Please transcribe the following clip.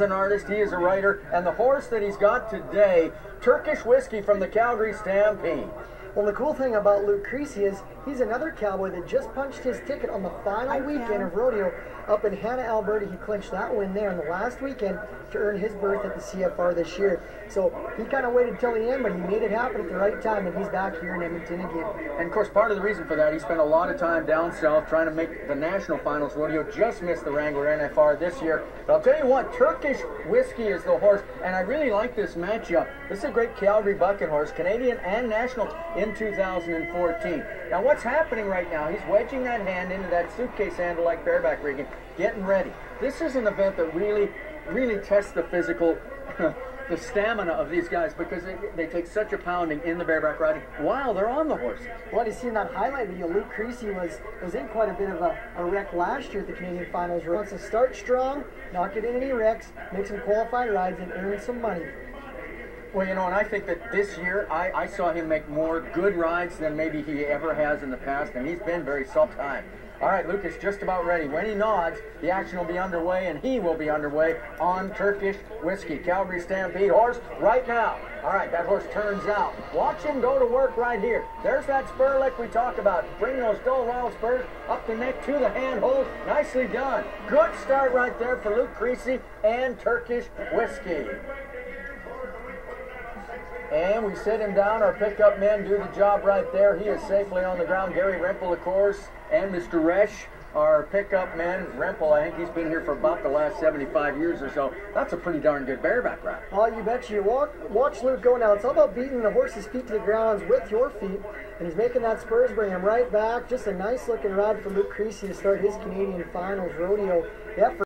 an artist, he is a writer, and the horse that he's got today, Turkish Whiskey from the Calgary Stampede. Well, the cool thing about Luke Creasy is he's another cowboy that just punched his ticket on the final weekend of rodeo up in Hanna, Alberta. He clinched that win there in the last weekend to earn his berth at the CFR this year. So he kind of waited till the end, but he made it happen at the right time, and he's back here in Edmonton again. And of course, part of the reason for that, he spent a lot of time down south trying to make the national finals rodeo. Just missed the Wrangler NFR this year. But I'll tell you what, Turkish Whiskey is the horse, and I really like this matchup. This is a great Calgary bucket horse, Canadian and national in 2014. Now, what's happening right now? He's wedging that hand into that suitcase handle like bareback rigging, getting ready. This is an event that really, really tests the physical. the stamina of these guys because they, they, take such a pounding in the bareback riding while they're on the horses. Well, you see in that highlight video, Luke Creasy was was in quite a bit of a, a wreck last year at the Canadian Finals. He wants to start strong, not get in any wrecks, make some qualified rides, and earn some money. Well, you know, and I think that this year I, I saw him make more good rides than maybe he ever has in the past, and he's been very self-timed. All right, Lucas, just about ready. When he nods, the action will be underway, and he will be underway on Turkish Whiskey. Calgary Stampede horse right now. All right, that horse turns out. Watch him go to work right here. There's that spur like we talked about. Bring those dull wild spurs up the neck to the handhold. Nicely done. Good start right there for Luke Creasy and Turkish Whiskey. And we sit him down. Our pickup men do the job right there. He is safely on the ground. Gary Rempel, of course, and Mr. Resch, our pickup man. Rempel, I think he's been here for about the last 75 years or so. That's a pretty darn good bareback ride. Oh, you bet you. Walk, watch Luke go now. It's all about beating the horse's feet to the ground with your feet. And he's making that spurs bring him right back. Just a nice looking ride for Luke Creasy to start his Canadian Finals rodeo effort.